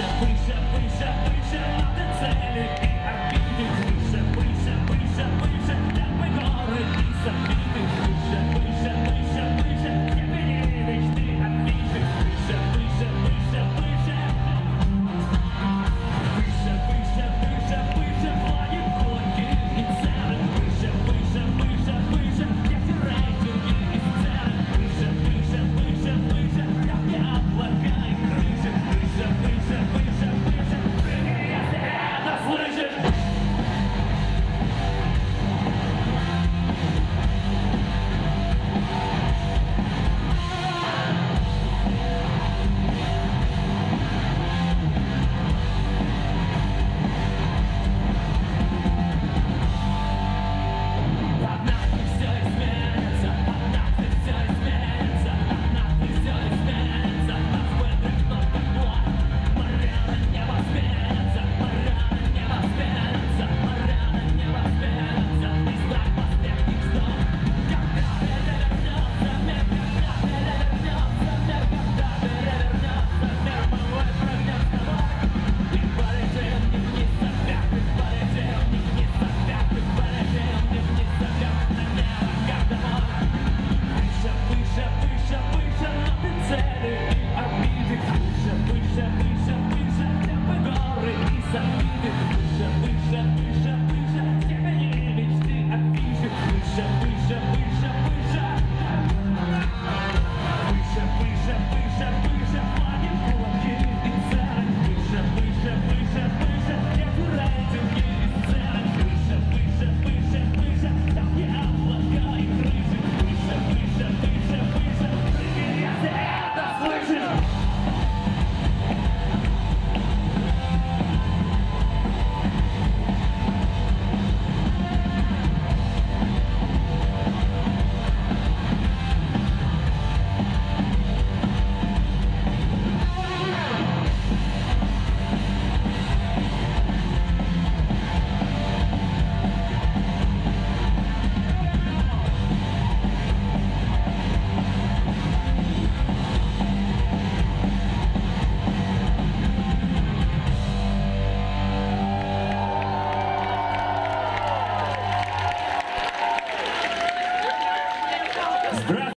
Yeah.